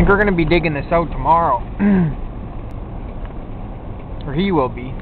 think We're going to be digging this out tomorrow. or he will be.